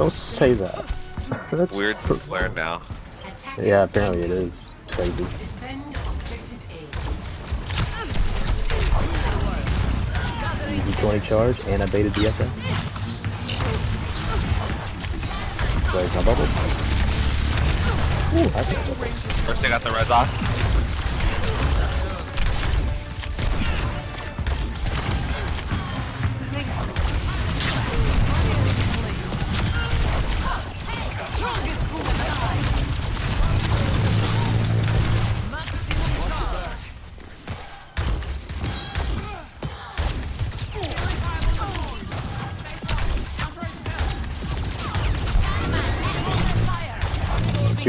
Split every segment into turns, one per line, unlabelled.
Don't say that. That's
Weird's a slur now.
Yeah, apparently it is. Crazy. Easy 20 charge, and I baited the FA. There's my bubbles. Ooh, I bubbles.
First I got the res off.
Oh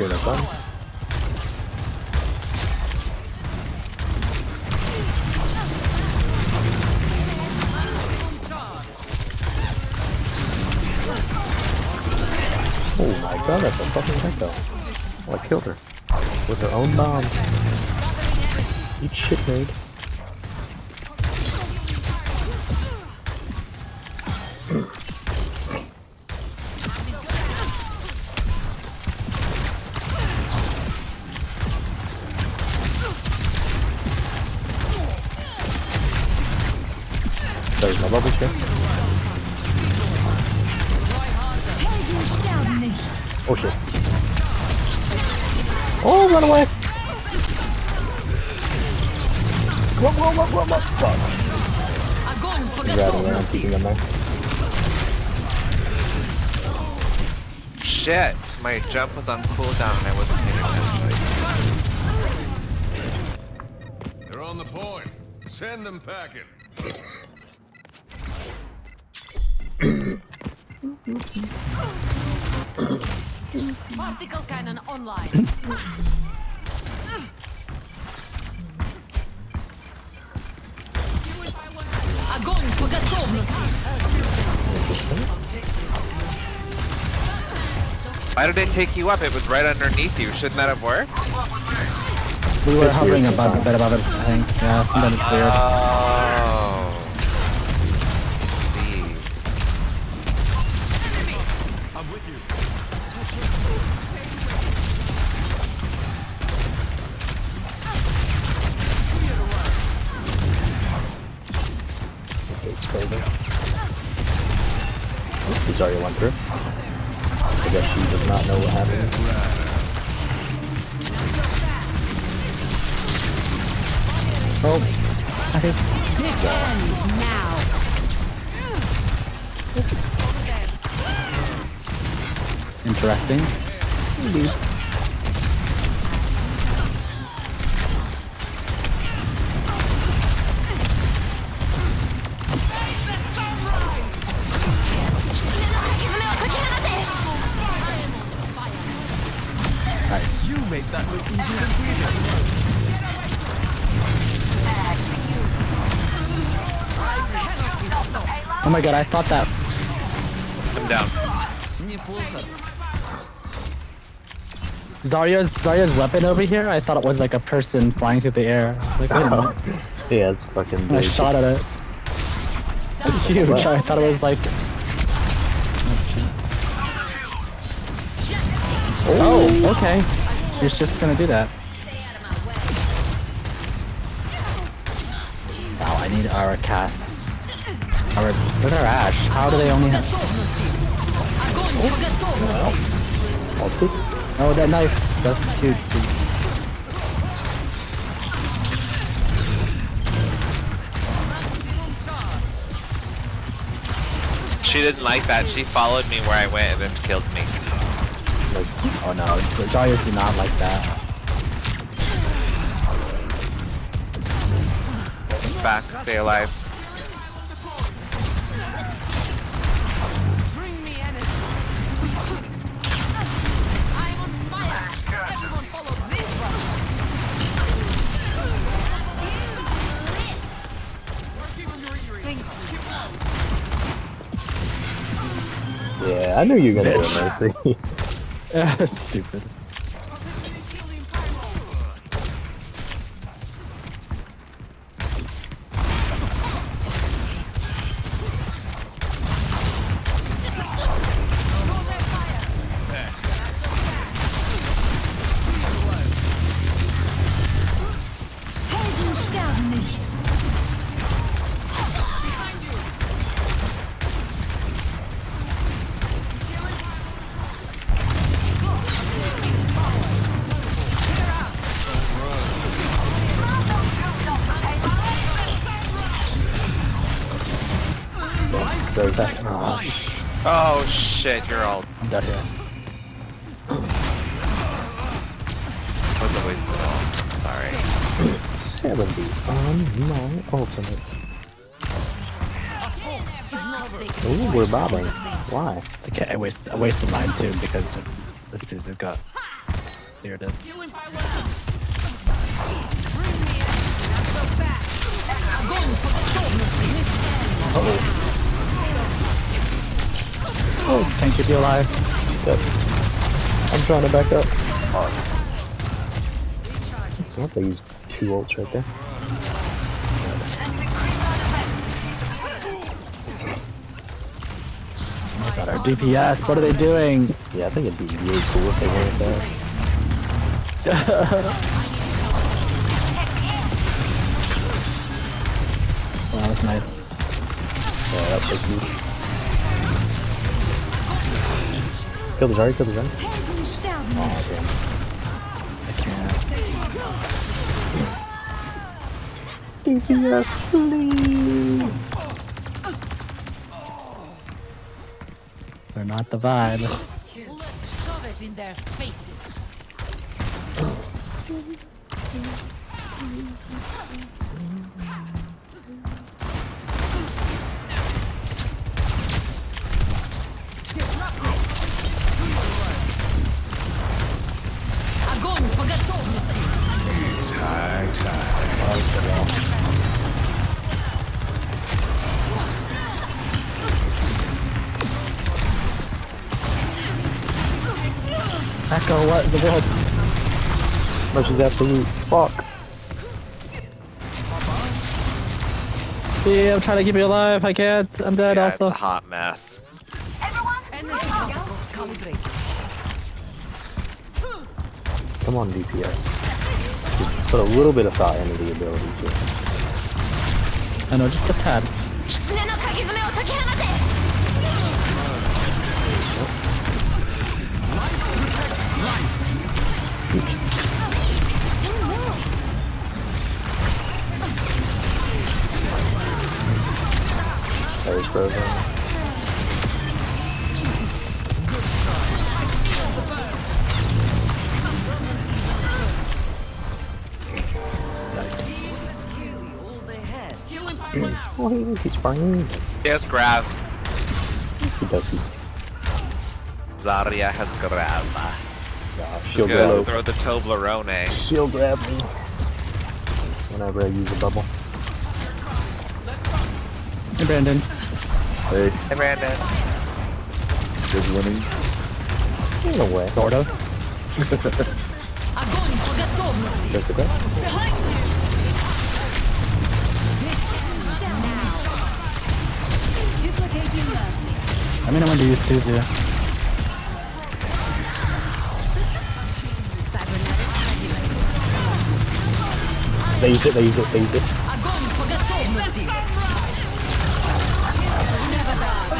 my god, that's a fucking echo. Oh, I killed her. With her own bomb. Eat shit, maid. There's my bubble shit. Oh shit. Oh, run away! Whoa, whoa, whoa, whoa, whoa, fuck. Grabbing around, keeping them there.
Shit! My jump was on cooldown and I wasn't paying attention.
They're on the point. Send them packing.
Particle cannon online. Огонь по готовности.
Why did it take you up? It was right underneath you. Shouldn't that have worked?
We were
It's
hovering
weird
above, a bit above it, I think. Yeah, and then it's weird.
Oh.
It's crazy. Oh, He's already went through. I guess she does not know what happened.
Oh, I think
This ends now.
interesting. Nice. Oh my god, I thought that.
I'm down.
Zarya's Zarya's weapon over here, I thought it was like a person flying through the air. Like, wait a minute.
yeah, it's fucking
And I shot at it. It's huge.
What?
I thought it was like. Oh, okay. She's just gonna do that. Wow, I need our cast. Our, look at our Ashe. How do they only have...
Oh,
oh that knife. That's huge. Dude.
She didn't like that. She followed me where I went and then killed me.
Oh no, the Darius do not like that.
He's back, stay alive.
Yeah, I knew you were gonna do it, Mercy.
Stupid.
Attack. Oh,
Oh shit, you're all.
I'm dead here.
Was a waste of all. I'm sorry.
70 on my ultimate.
Is.
Ooh, we're bobbing. Why?
It's okay. I waste I wasted mine too because the Suzu got cleared it.
Healing pylon.
Oh, can't keep you alive.
Good. I'm trying to back up. I want to use two ults right there.
Oh god, our DPS, what are they doing?
Yeah, I think it'd be really cool if they weren't there. Kill the Zarya, kill the Zarya. Oh, damn.
I can't.
DPS, please!
They're not the vibe.
Let's shove it in their faces.
It's high time.
Echo, what in the world?
Much is absolute fuck.
Yeah, I'm trying to keep you alive. I can't. I'm dead
yeah,
also.
It's a hot mess.
Energy tentacles calibrate.
Come on, DPS. Just put a little bit of thought into the abilities here.
I know, just a tad.
Oh, he was.
Yes, grab. Zarya has grab. Nah,
she'll
gonna throw the Toblerone.
She'll grab me. Whenever I use a bubble.
Hey, Brandon.
Hey.
Hey, Brandon.
Good winning.
In a way.
Sort of.
Jessica? Behind you!
I mean, I'm gonna use twos here.
They used it, they used it, they used it.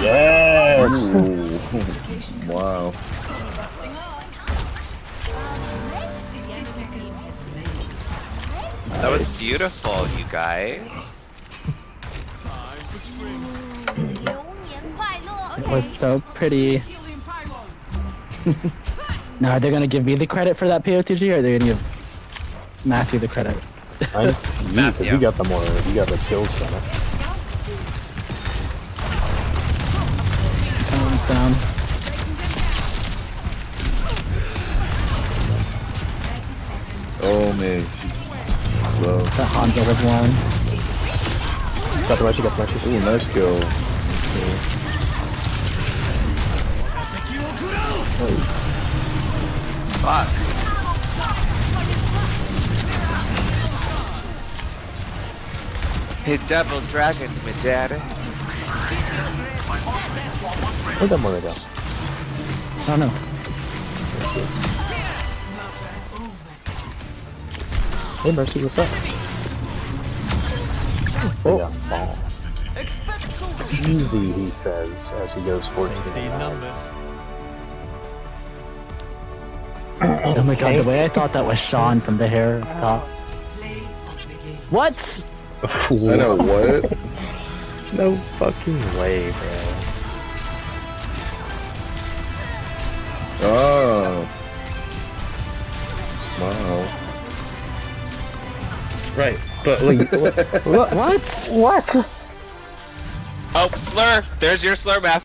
Yeah! wow.
That was beautiful, you guys.
Was so pretty. Now, are they gonna give me the credit for that POTG, or are they gonna give Matthew the credit?
I, you, 'cause
Matthew.
you got the more, you got the skills from it.
Someone's down.
Oh man, she's low.
That Hanzo was one.
Got the right, you got the right.
Ooh, nice kill.
Fuck. He double dragoned me, daddy.
Where'd that Moira go?
I don't know.
Hey Mercy, what's up? Oh, yeah. Easy, he says, as he goes 14 and nine.
Oh my god, the way I thought that was Sean from the hair uh, the top. What?
I know what?
no fucking way, bro.
Oh. Wow.
Right, but like, what? What?
What?
Oh, slur! There's your slur, math.